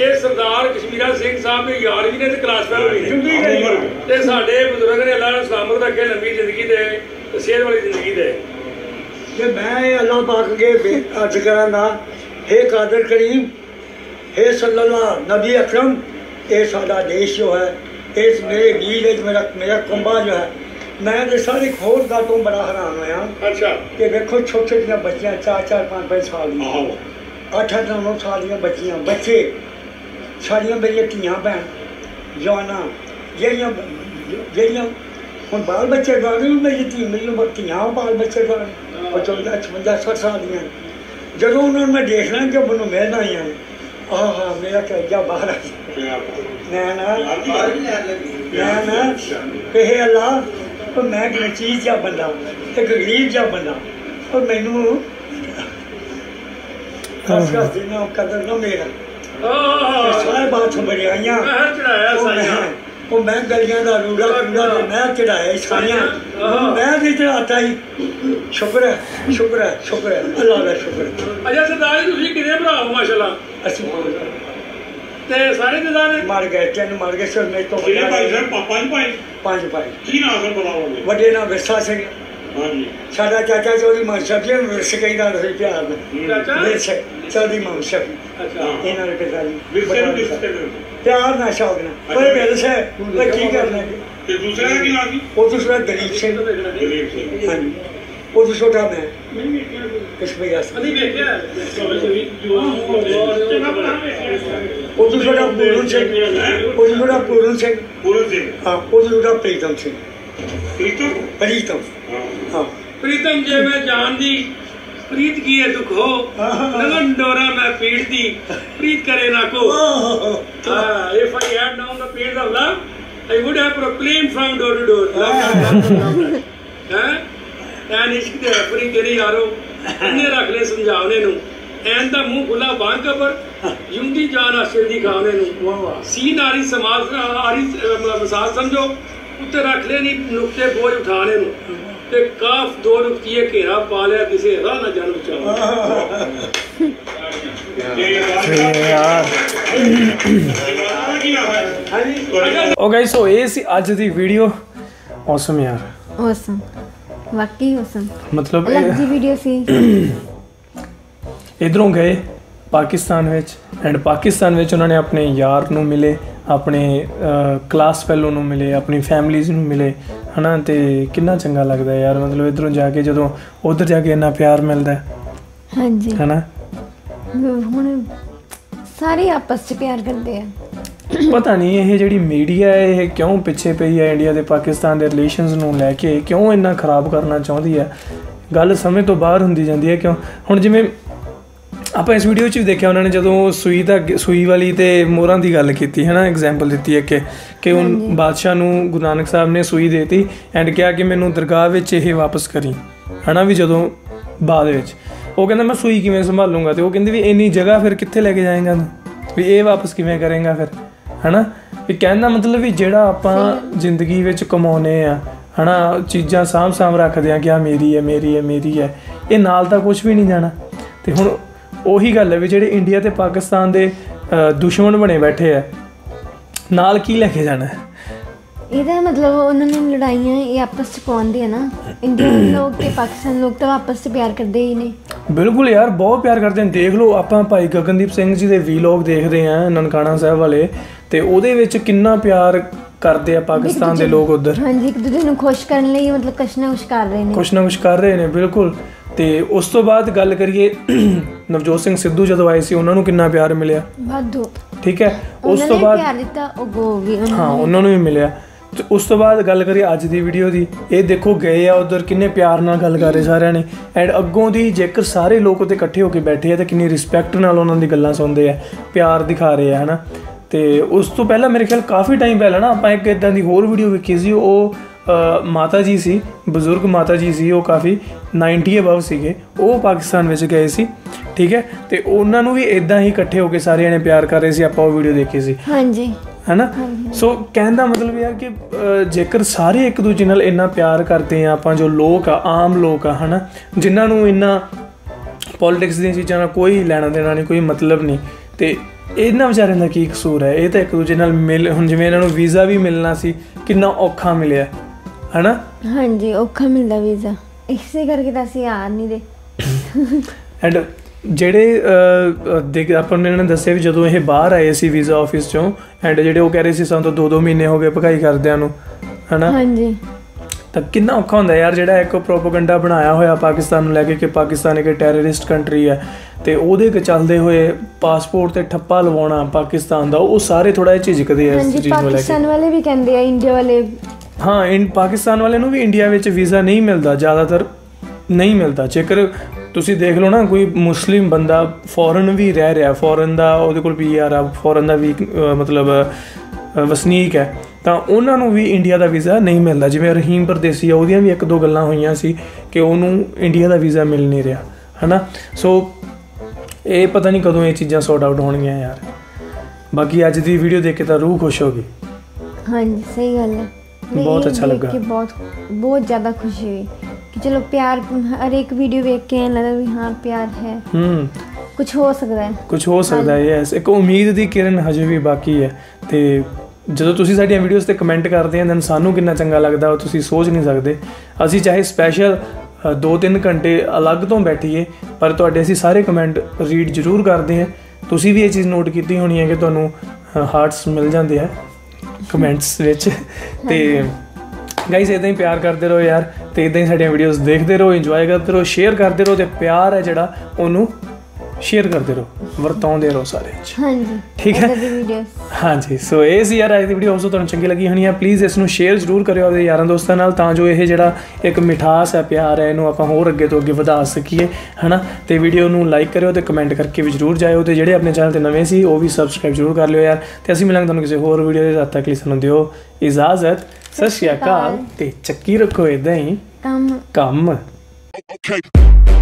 ਇਹ ਸਰਦਾਰ ਕਸ਼ਮੀਰਾ ਸਿੰਘ ਸਾਹਿਬ ਦੇ ਯਾਰ ਵੀ ਨੇ ਤੇ ਕਲਾਸ ਫੈਲੋ ਵੀ ਜ਼ਿੰਦਗੀ ਤੇ ਸਾਡੇ ਬਜ਼ੁਰਗ ਨੇ ਅੱਲਾਹ ਨੂੰ ਸਲਾਮਤ ਰੱਖੇ ਲੰਬੀ ਜ਼ਿੰਦਗੀ ਦੇ ਤੇ ਸਿਹਤ ਵਾਲੀ ਜ਼ਿੰਦਗੀ ਦੇ ਕਿ ਮੈਂ ਇਹ ਅੱਲਾਹ ਪਾਕ ਕੇ ਬੇ- ਅਰਜ਼ ਕਰਾਂਗਾ हे ਕਾਦਰ ਕਰੀਮ हे ਸੱਲੱਲਾਹ ਨਬੀ ਅਕਰਮ ਇਹ ਸਾਡਾ ਦੇਸ਼ ਜੋ ਹੈ ਇਸ ਮੇਰੇ ਗੀਤ ਵਿੱਚ ਮੇਰਾ ਮੇਰਾ ਕੁੰਬਾ ਜੋ ਹੈ ਮੈਂ ਤੇ ਸਾਰੀ ਖੋਜ ਦਾ ਤੋਂ ਬੜਾ ਹੈਰਾਨ ਹੋਇਆ। ਅੱਛਾ। ਕਿ ਵੇਖੋ ਛੋਟੇ ਛੋਟੀਆਂ ਬੱਚੀਆਂ ਚਾਰ ਚਾਰ ਪੰਜ ਪੰਜ ਸਾਲ ਦੀਆਂ। ਅੱਠ ਅੱਠ ਨੌ ਨੌ ਸਾਲ ਦੀਆਂ ਬੱਚੀਆਂ ਬੱਚੇ। ਸਾਡੀਆਂ ਮੇਰੀਆਂ ਧੀਆਂ ਭੈਣ ਜਵਾਨਾਂ ਜਿਹੜੀਆਂ ਜਿਹੜੀਆਂ ਹੁਣ ਬਾਲ ਬੱਚੇ ਦਾ ਵੀ ਮੇਰੀ ਧੀ ਮੇਰੀਆਂ ਧੀਆਂ ਬਾਲ ਬੱਚੇ ਦਾ ਪਚਵੰਜਾ 56 60 ਸਾਲ ਦੀਆਂ। ਜਦੋਂ ਉਹਨਾਂ ਨੂੰ ਮੈਂ ਦੇਖਣਾ ਕਿ ਮੈਨੂੰ ਮਿਲਣਾ ਹੀ ਆ ਆਹ ਮੇਰਾ ਕਹਿਆ ਬਾਹਰ ਆ। ਮੈਂ ਨਾ ਮੈਂ ਨਾ ਕਹੇ ਅੱਲਾ ਉਹ ਮੈਂ ਕਿ ਚੀਜ਼ ਜਾਂ ਬੰਦਾ ਇੱਕ ਗਰੀਬ ਜਾਂ ਬੰਦਾ। ਔਰ ਮੈਨੂੰ ਕਸ ਕਸ ਦਿਨਾਂ ਕਦਰ ਨਾ ਮੇਰਾ। ਸਾਰੇ ਬਾਤ ਬੜਿਆਈਆਂ ਮੈਂ ਚੜਾਇਆ ਸਾਈਆਂ। ਉਹ ਮੈਂ ਗਲੀਆਂ ਦਾ ਰੂੜਾ ਰੂੜਾ ਮੈਂ ਚੜਾਇਆ ਆਹਾ। ਮੈਂ ਵੀ ਚੜਾਤਾ ਹੀ ਸ਼ੁਕਰ ਹੈ ਸ਼ੁਕਰ ਹੈ ਸ਼ੁਕਰ ਹੈ। ਅੱਲਾ ਦਾ ਸ਼ੁਕਰ। ਅਜਾ ਸਰਦਾਰ ਜੀ ਤੁਸੀਂ ਕਿੰਨੇ ਭਰਾ ਹੋ ਮਾਸ਼ਾਅੱਲਾ? ਅਸੀਂ ਤੇ ਸਾਰੇ ਦਿਦਾਰ ਮਰ ਗਏ ਤਿੰਨ ਮਰ ਗਏ ਸਰ ਮੇਰੇ ਤੋਂ ਕਿਹੜੇ ਭਾਈ ਸਾਹਿਬ? ਪਾਪਾ ਜੀ ਭਾਈ? ਪੰਜ ਭਾਈ। ਕੀ ਨਾਮ ਸਰ ਬੁਲਾਓਗੇ ਵੱਡੇ ਨਾਲ ਵਿਰਸਾ ਸਿੰਘ। ਸਾਡਾ ਚਾਚਾ ਚੌਧਰੀ ਮਾਨਸਾ ਜੀ ਵਿਰਸ ਕਹਿੰਦਾ ਰਹੇ ਪਿਆਰ ਨਾਲ। ਚਾਚਾ? ਵਿਰਸ ਚੌਧਰੀ ਮਾਨਸਾ ਅੱਛਾ। ਇਹਨਾਂ ਦੇ ਪਿਤਾ ਜੀ। ਪਿਆਰ ਨਾਲ ਸ਼ੌਕ ਨਾਲ ਕੋਈ ਵਿਰਸ ਹੈ ਕੋਈ ਕੀ ਕਰਨਾ? ਤੇ ਦੂਸਰੇ ਕੀ ਨਾਮ ਸੀ? ਉਹ ਦੂਸਰਾ ਦਲੀਪ ਸਿੰਘ। ਦਲੀਪ ਸਿੰਘ। ਹਾਂਜੀ। ਉਹ ਤੋਂ ਛੋਟਾ ਮੈਂ। ਕਸ਼ਮੀਰ ਸਿੰਘ ਅਸੀਂ ਵੇਖਿਆ। ਉਹ ਤੋਂ ਛੋਟਾ ਪੂਰਨ ਸਿੰਘ। ਉਹ ਤੋਂ ਛੋਟਾ ਪੂਰਨ ਸਿੰਘ। ਪੂਰਨ ਸਿੰਘ। ਹਾਂ ਉਹ ਤੋਂ ਛੋਟਾ ਪ੍ਰੀਤਮ ਸਿੰਘ। ਪ੍ਰੀਤਮ? ਪ੍ਰੀਤਮ। ਹਾਂ। ਹਾਂ ਪ੍ਰੀਤਮ ਜੇ ਮੈਂ ਜਾਣਦੀ ਪ੍ਰੀਤ ਕੀ ਹੈ ਦੁਖ? ਹੋ। ਨਗਨ ਡੋਰਾ ਮੈਂ ਪੀੜਦੀ। ਪ੍ਰੀਤ ਕਰੇ ਨਾ ਕੋ। had known the pain of love, I would have proclaimed from door to door. Love, love, love, love. ਹੈਂ? ਐਨ ਇਸ਼ਕ ਦੇ ਰਫਰੀ ਤੇਰੇ ਯਾਰੋ ਇਹਨੇ ਰੱਖ ਲੈ ਸਮਝਾਉਣੇ ਨੂੰ। ਐਨ ਦਾ ਮੂੰਹ ਖੁੱਲਾ ਬਾਂਹ ਕਬਰ ਯੁੰਦੀ ਜਾਨ ਅਸ਼ਰ ਦੀ ਖਾਣੇ ਨੂੰ। ਵਾਹ ਵਾਹ। ਸੀ ਨਾਰੀ ਸਮਾਜ ਆਰੀ ਮਸਾਜ ਸਮਝੋ। ਉੱਤੇ ਰੱਖ ਲੈ ਨਹੀਂ ਨੁਕਤੇ ਬੋਝ ਉਠਾਣੇ ਨੂੰ। ਤੇ ਕਾਫ ਦੋ ਨੁਕਤੀਏ ਘੇਰਾ ਪਾ ਲਿਆ ਕਿਸੇ ਰਾਹ ਨਾ ਜਾਣ ਬਚਾਓ ਤੇ ਯਾਰ ਕੀ ਨਾਮ ਹੈ ਹਾਂਜੀ ਓ ਗਾਇਸ ਸੋ ਇਹ ਸੀ ਅੱਜ ਦੀ ਵੀਡੀਓ ਔਸਮ ਯਾਰ। ਔਸਮ ਵਾਕਈ ਔਸਮ ਮਤਲਬ ਇਹ- ਵੀਡੀਓ ਸੀ। ਇਧਰੋਂ ਗਏ ਪਾਕਿਸਤਾਨ ਵਿੱਚ ਐਂਡ ਪਾਕਿਸਤਾਨ ਵਿੱਚ ਉਹਨਾਂ ਨੇ ਆਪਣੇ ਯਾਰ ਨੂੰ ਮਿਲੇ। ਆਪਣੇ ਕਲਾਸ ਫੈਲੋ ਨੂੰ ਮਿਲੇ ਆਪਣੀ ਫੈਮਲੀਜ਼ ਨੂੰ ਮਿਲੇ ਹਨਾ? ਤੇ ਕਿੰਨਾ ਚੰਗਾ ਲੱਗਦਾ ਯਾਰ। ਮਤਲਬ ਇਧਰੋਂ ਜਾ ਕੇ ਜਦੋਂ ਉਧਰ ਜਾ ਕੇ ਇੰਨਾ ਪਿਆਰ ਮਿਲਦਾ ਹੈ, ਹਾਂਜੀ। ਹਨਾ? ਹੁਣ ਸਾਰੇ ਆਪਸ ਚ ਪਿਆਰ ਕਰਦੇ ਆ। ਪਤਾ ਨਹੀਂ ਇਹ ਜਿਹੜੀ ਮੀਡੀਆ ਹੈ ਇਹ ਕਿਉਂ ਪਿੱਛੇ ਪਈ ਹੈ ਇੰਡੀਆ ਤੇ ਪਾਕਿਸਤਾਨ ਦੇ ਰਿਲੇਸ਼ਨਸ ਨੂੰ ਲੈ ਕੇ? ਕਿਉਂ ਇੰਨਾ ਖਰਾਬ ਕਰਨਾ ਚਾਹੁੰਦੀ ਹੈ? ਗੱਲ ਸਮੇਂ ਤੋਂ ਬਾਹਰ ਹੁੰਦੀ ਜਾਂਦੀ ਹੈ ਕਿਉਂ? ਹੁਣ ਜਿਵੇਂ ਆਪਾਂ ਇਸ ਵੀਡੀਓ 'ਚ ਵੀ ਦੇਖਿਆ ਉਹਨਾਂ ਨੇ ਜਦੋਂ ਸੂਈ ਦਾ ਸੂਈ ਵਾਲੀ ਤੇ ਮੋਹਰਾਂ ਦੀ ਗੱਲ ਕੀਤੀ ਹੈ ਨਾ ਐਗਜ਼ਾਮਪਲ ਦਿੱਤੀ ਹੈ ਕਿ ਕਿ ਉਹ ਬਾਦਸ਼ਾਹ ਨੂੰ ਗੁਰੂ ਨਾਨਕ ਸਾਹਿਬ ਨੇ ਸੂਈ ਦੇਤੀ ਐਂਡ ਕਿਹਾ ਕਿ ਮੈਨੂੰ ਦਰਗਾਹ ਵਿੱਚ ਇਹ ਵਾਪਸ ਕਰੀ ਹਨਾ ਵੀ ਜਦੋਂ ਬਾਅਦ ਵਿੱਚ। ਉਹ ਕਹਿੰਦਾ ਮੈਂ ਸੂਈ ਕਿਵੇਂ ਸੰਭਾਲੂੰਗਾ? ਤੇ ਉਹ ਕਹਿੰਦੀ ਵੀ ਇੰਨੀ ਜਗ੍ਹਾ ਫਿਰ ਕਿੱਥੇ ਲੈ ਕੇ ਜਾਏਗਾ ਵੀ ਇਹ ਵਾਪਸ ਕਿਵੇਂ ਕਰੇਗਾ ਫਿਰ? ਹਨਾ? ਵੀ ਕਹਿਣ ਦਾ ਮਤਲਬ ਵੀ ਜਿਹੜਾ ਆਪਾਂ ਜ਼ਿੰਦਗੀ ਵਿੱਚ ਕਮਾਉਨੇ ਆ ਹਨਾ ਚੀਜ਼ਾਂ ਸਾਂਭ ਸਾਂਭ ਰੱਖਦੇ ਆ ਕਿ ਆ ਮੇਰੀ ਹੈ ਮੇਰੀ ਹੈ ਮੇਰੀ ਹੈ ਇਹ ਨਾਲ ਤਾਂ ਕੁਝ ਵੀ ਨਹੀਂ ਜਾਣਾ। ਤੇ ਹੁਣ ਉਹੀ ਗੱਲ ਹੈ ਵੀ ਜਿਹੜੇ ਇੰਡੀਆ ਤੇ ਪਾਕਿਸਤਾਨ ਦੇ ਦੁਸ਼ਮਣ ਬਣੇ ਬੈਠੇ ਆ ਨਾਲ ਕੀ ਲੈ ਕੇ ਜਾਣਾ? ਇਹਦਾ ਮਤਲਬ ਉਹਨਾਂ ਨੇ ਲੜਾਈਆਂ ਇਹ ਆਪਸ ਚ ਪਾਉਂਦੇ ਆ ਨਾ ਇੰਡੀਅਨ *clears throat* ਲੋਕ ਤੇ ਪਾਕਿਸਤਾਨ ਲੋਕ ਤਾਂ ਆਪਸ ਚ ਪਿਆਰ ਕਰਦੇ ਹੀ ਨੇ। ਬਿਲਕੁਲ ਯਾਰ ਬਹੁਤ ਪਿਆਰ ਕਰਦੇ ਨੇ। ਦੇਖ ਲਓ ਆਪਾਂ ਭਾਈ ਗਗਨਦੀਪ ਸਿੰਘ ਜੀ ਦੇ ਵੀਲੌਗ ਦੇਖਦੇ ਆਂ ਨਨਕਾਣਾ ਸਾਹਿਬ ਵਾਲੇ ਤੇ ਉਹਦੇ ਵਿੱਚ ਕਿੰਨਾ ਪਿਆਰ ਕਰਦੇ ਆ ਪਾਕਿਸਤਾਨ ਦੇ ਲੋਕ ਉਧਰ। ਹਾਂਜੀ ਇੱਕ ਦੂਜੇ ਨੂੰ ਖੁਸ਼ ਕਰਨ ਲਈ ਮਤਲਬ ਕੁਛ ਨਾ ਕੁਛ ਕਰ ਰਹੇ ਨੇ। ਕੁਛ ਨਾ ਕੁਛ ਕਰ ਰਹੇ ਨੇ ਬਿਲਕੁਲ। ਤੇ ਉਸ ਤੋਂ ਬਾਅਦ ਗੱਲ ਕਰੀਏ ਨਵਜੋਤ ਸਿੰਘ ਸਿੱਧੂ ਜਦੋਂ ਆਏ ਸੀ ਉਹਨਾਂ ਨੂੰ ਕਿੰਨਾ ਪਿਆਰ ਮਿਲਿਆ? ਵਾਧੂ। ਠੀਕ ਹੈ? ਉਸ ਤੋਂ ਬਾਅਦ ਪਿਆਰ ਦਿੱਤਾ ਉਹ ਗੋ ਵੀ ਉਹਨਾਂ ਹਾਂ ਉਹਨਾਂ ਨੂੰ ਵੀ ਮਿਲਿਆ। ਤੇ ਉਸ ਤੋਂ ਬਾਅਦ ਗੱਲ ਕਰੀਏ ਅੱਜ ਦੀ ਵੀਡੀਓ ਦੀ ਇਹ ਦੇਖੋ ਗਏ ਆ ਉਧਰ ਕਿੰਨੇ ਪਿਆਰ ਨਾਲ ਗੱਲ ਕਰ ਰਹੇ ਸਾਰਿਆਂ ਨੇ। ਐਂਡ ਅੱਗੋਂ ਦੀ ਜੇਕਰ ਸਾਰੇ ਲੋਕ ਉੱਤੇ ਇਕੱਠੇ ਹੋ ਕੇ ਬੈਠੇ ਆ ਤਾਂ ਕਿੰਨੀ ਰਿਸਪੈਕਟ ਨਾਲ ਉਹਨਾਂ ਦੀ ਗੱਲਾਂ ਸੁਣਦੇ ਆ ਪਿਆਰ ਦਿਖਾ ਰਹੇ ਆ ਹਨਾ। ਤੇ ਉਸ ਤੋਂ ਪਹਿਲਾਂ ਮੇਰੇ ਖਿਆਲ ਕਾਫੀ ਟਾਈਮ ਪਹਿਲਾਂ ਨਾ ਆਪਾਂ ਇੱਕ ਇਦਾਂ ਦੀ ਹੋਰ ਵੀਡੀਓ ਵੇਖੀ ਸੀ ਉਹ ਮਾਤਾ ਜੀ ਸੀ ਬਜ਼ੁਰਗ ਮਾਤਾ ਜੀ ਸੀ ਉਹ ਕਾਫੀ 90 ਅਬਵ ਸੀਗੇ। ਉਹ ਪਾਕਿਸਤਾਨ ਵਿੱਚ ਗਏ ਸੀ ਠੀਕ ਹੈ? ਤੇ ਉਹਨਾਂ ਨੂੰ ਵੀ ਇਦਾਂ ਹੀ ਇਕੱਠੇ ਹੋ ਕੇ ਸਾਰਿਆਂ ਨੇ ਪਿਆਰ ਕਰ ਰਹੇ ਸੀ ਆਪਾਂ ਉਹ ਵੀਡੀਓ ਦੇਖੀ ਸੀ। ਹਾਂਜੀ। ਹੈਨਾ? ਸੋ ਕਹਿਣ ਦਾ ਮਤਲਬ ਇਹ ਆ ਕਿ ਜੇਕਰ ਸਾਰੇ ਇੱਕ ਦੂਜੇ ਨਾਲ ਇੰਨਾ ਪਿਆਰ ਕਰਦੇ ਆ ਆਪਾਂ ਜੋ ਲੋਕ ਆ ਆਮ ਲੋਕ ਆ ਹਨਾ? ਜਿਨ੍ਹਾਂ ਨੂੰ ਇੰਨਾ ਪੋਲਿਟਿਕਸ ਦੀਆਂ ਚੀਜ਼ਾਂ ਨਾਲ ਕੋਈ ਲੈਣਾ ਦੇਣਾ ਨਹੀਂ ਕੋਈ ਮਤਲਬ ਨਹੀਂ ਤੇ ਇਹਨਾਂ ਵਿਚਾਰਿਆਂ ਦਾ ਕੀ ਕਸੂਰ ਹੈ? ਇਹ ਤਾਂ ਇੱਕ ਦੂਜੇ ਨਾਲ ਮਿਲ ਹੁਣ ਜਿਵੇਂ ਇਹਨਾਂ ਨੂੰ ਵੀਜ਼ਾ ਵੀ ਮਿਲਣਾ ਸੀ ਕਿੰਨਾ ਔਖਾ ਮਿਲਿਆ। ਹਨਾ? ਹਾਂਜੀ ਔਖਾ ਮਿਲਦਾ ਵੀਜ਼ਾ। ਇਸੇ ਕਰਕੇ ਤਾਂ ਅਸੀਂ ਆ ਨਹੀਂ ਦੇ ਐਂਡ ਜਿਹੜੇ ਦੇਖ ਆਪਾਂ ਨੂੰ ਇਹਨਾਂ ਨੇ ਦੱਸਿਆ ਵੀ ਜਦੋਂ ਇਹ ਬਾਹਰ ਆਏ ਸੀ ਵੀਜ਼ਾ ਆਫਿਸ ਚੋਂ ਐਂਡ ਜਿਹੜੇ ਉਹ ਕਹਿ ਰਹੇ ਸੀ ਸਾਨੂੰ ਤਾਂ 2-2 ਮਹੀਨੇ ਹੋ ਗਏ ਭਗਾਈ ਕਰਦਿਆਂ ਨੂੰ ਹਨਾ? ਹਾਂਜੀ। ਤਾਂ ਕਿੰਨਾ ਔਖਾ ਹੁੰਦਾ ਯਾਰ ਜਿਹੜਾ ਇੱਕ ਪ੍ਰੋਪਗੈਂਡਾ ਬਣਾਇਆ ਹੋਇਆ ਪਾਕਿਸਤਾਨ ਨੂੰ ਲੈ ਕੇ ਕਿ ਪਾਕਿਸਤਾਨ ਇੱਕ ਟੈਰਰਿਸਟ ਕੰਟਰੀ ਹੈ ਤੇ ਉਹਦੇ ਕੇ ਚੱਲਦੇ ਹੋਏ ਪਾਸਪੋਰਟ ਤੇ ਠੱਪਾ ਲਵਾਉਣਾ ਪਾਕਿਸਤਾਨ ਦਾ ਉਹ ਸਾਰੇ ਥੋੜਾ ਜਿਹਾ ਝਿਜਕਦੇ ਆ ਇਸ ਚੀਜ਼ ਨੂੰ ਲੈ ਕੇ। ਪਾਕਿਸਤਾਨ ਵਾਲੇ ਵੀ ਕਹਿੰਦੇ ਆ ਇੰਡੀਆ ਵਾਲੇ। ਹਾਂ ਇਨ ਪਾਕਿਸਤਾਨ ਵਾਲੇ ਨੂੰ ਵੀ ਇੰਡੀਆ ਵਿੱਚ ਵੀਜ਼ਾ ਨਹੀਂ ਮਿਲਦਾ ਜ਼ਿਆਦਾਤਰ ਨਹੀਂ ਮਿਲਦਾ। ਜੇਕਰ ਤੁਸੀਂ ਦੇਖ ਲਓ ਨਾ ਕੋਈ ਮੁਸਲਿਮ ਬੰਦਾ ਫੋਰਨ ਵੀ ਰਹਿ ਰਿਹਾ ਫੋਰਨ ਦਾ ਉਹਦੇ ਕੋਲ ਪੀਆਰ ਆ ਫੋਰਨ ਦਾ ਵੀ ਮਤਲਬ ਵਸਨੀਕ ਹੈ ਤਾਂ ਉਹਨਾਂ ਨੂੰ ਵੀ ਇੰਡੀਆ ਦਾ ਵੀਜ਼ਾ ਨਹੀਂ ਮਿਲਦਾ। ਜਿਵੇਂ ਰਹੀਮ ਪਰਦੇਸੀ ਆ ਉਹਦੀਆਂ ਵੀ ਇੱਕ ਦੋ ਗੱਲਾਂ ਹੋਈਆਂ ਸੀ ਕਿ ਉਹਨੂੰ ਇੰਡੀਆ ਦਾ ਵੀਜ਼ਾ ਮਿਲ ਨਹੀਂ ਰਿਹਾ ਹਨਾ? ਸੋ ਇਹ ਪਤਾ ਨਹੀਂ ਕਦੋਂ ਇਹ ਚੀਜ਼ਾਂ ਸੌਟ ਆਊਟ ਹੋਣਗੀਆਂ ਯਾਰ। ਬਾਕੀ ਅੱਜ ਦੀ ਵੀਡੀਓ ਦੇਖ ਕੇ ਤਾਂ ਰੂਹ ਖੁਸ਼ ਹੋ ਗਈ। ਹਾਂਜੀ ਸਹੀ ਗੱਲ ਹੈ। ਬਹੁਤ ਅੱਛਾ ਲੱਗਾ। ਕੇ ਬਹੁਤ ਬਹੁਤ ਜ਼ਿਆਦਾ ਖੁਸ਼ੀ ਹੋਈ ਕਿ ਚਲੋ ਪਿਆਰ ਹਰ ਇੱਕ ਵੀਡੀਓ ਵੇਖ ਕੇ ਐਂ ਲੱਗਦਾ ਵੀ ਹਾਂ ਪਿਆਰ ਹੈ। ਹੂੰ। ਕੁਝ ਹੋ ਸਕਦਾ ਹੈ। ਕੁਝ ਹੋ ਸਕਦਾ ਹੈ ਯੈਸ ਇੱਕ ਉਮੀਦ ਦੀ ਕਿਰਨ ਹਜੇ ਵੀ ਬਾਕੀ ਹੈ ਤੇ ਜਦੋਂ ਤੁਸੀਂ ਸਾਡੀਆਂ ਵੀਡੀਓਜ਼ ਤੇ ਕਮੈਂਟ ਕਰਦੇ ਆ ਦੈਨ ਸਾਨੂੰ ਕਿੰਨਾ ਚੰਗਾ ਲੱਗਦਾ ਉਹ ਤੁਸੀਂ ਸੋਚ ਨਹੀਂ ਸਕਦੇ। ਅਸੀਂ ਚਾਹੇ ਸਪੈਸ਼ਲ 2-3 ਘੰਟੇ ਅਲੱਗ ਤੋਂ ਬੈਠੀਏ, ਪਰ ਤੁਹਾਡੇ ਅਸੀਂ ਸਾਰੇ ਕਮੈਂਟ ਰੀਡ ਜ਼ਰੂਰ ਕਰਦੇ ਆ। ਤੁਸੀਂ ਵੀ ਇਹ ਚੀਜ਼ ਨੋਟ ਕੀਤੀ ਹੋਣੀ ਹੈ ਕਿ ਤੁਹਾਨੂੰ ਹਾਰਟਸ ਮਿਲ ਜਾਂਦੇ ਆ ਕਮੈਂਟਸ ਵਿੱਚ। ਤੇ ਗਾਈਸ ਇਦਾਂ ਹੀ ਪਿਆਰ ਕਰਦੇ ਰਹੋ ਯਾਰ, ਤੇ ਇਦਾਂ ਹੀ ਸਾਡੀਆਂ ਵੀਡੀਓਜ਼ ਦੇਖਦੇ ਰਹੋ ਇੰਜੋਏ ਕਰਦੇ ਰਹੋ ਸ਼ੇਅਰ ਕਰਦੇ ਰਹੋ, ਤੇ ਪਿਆਰ ਹੈ ਜਿਹੜਾ, ਉਹਨੂੰ ਸ਼ੇਅਰ ਕਰਦੇ ਰਹੋ ਵਰਤਾਉਂਦੇ ਰਹੋ ਸਾਰੇ ਚ ਹਾਂਜੀ ਠੀਕ ਹੈ। ਹਾਂਜੀ ਸੋ ਇਹ ਸੀ ਯਾਰ ਅੱਜ ਦੀ ਵੀਡੀਓ ਹੋਸੋ ਤੁਹਾਨੂੰ ਚੰਗੀ ਲੱਗੀ ਹੋਣੀ ਆ ਪਲੀਜ਼ ਇਸ ਨੂੰ ਸ਼ੇਅਰ ਜ਼ਰੂਰ ਕਰਿਓ ਆਪਣੇ ਯਾਰਾਂ ਦੋਸਤਾਂ ਨਾਲ ਤਾਂ ਜੋ ਇਹ ਜਿਹੜਾ ਇੱਕ ਮਿਠਾਸ ਹੈ ਪਿਆਰ ਹੈ ਇਹਨੂੰ ਆਪਾਂ ਹੋਰ ਅੱਗੇ ਤੋਂ ਅੱਗੇ ਵਧਾ ਸਕੀਏ ਹਨਾ? ਤੇ ਵੀਡੀਓ ਨੂੰ ਲਾਈਕ ਕਰਿਓ ਤੇ ਕਮੈਂਟ ਕਰਕੇ ਵੀ ਜ਼ਰੂਰ ਜਾਇਓ ਤੇ ਜਿਹੜੇ ਆਪਣੇ ਚੈਨਲ ਤੇ ਨਵੇਂ ਸੀ ਉਹ ਵੀ ਸਬਸਕ੍ਰਾਈਬ ਜ਼ਰੂਰ ਕਰ ਲਿਓ ਯਾਰ। ਤੇ ਅਸੀਂ ਮਿਲਾਂਗੇ ਤੁਹਾਨੂੰ ਕਿਸੇ ਹੋਰ ਵੀਡੀਓ ਦੇ ਤਦ ਤੱਕ ਲਈ ਸਾਨੂੰ ਦਿਓ ਇਜਾਜ਼ਤ। ਸਤਿ ਸ਼੍ਰੀ ਅਕਾਲ ਤੇ ਚੱਕੀ ਰੱਖੋ ਇਦਾਂ ਹੀ ਕੰਮ। ਕੰਮ। Okay.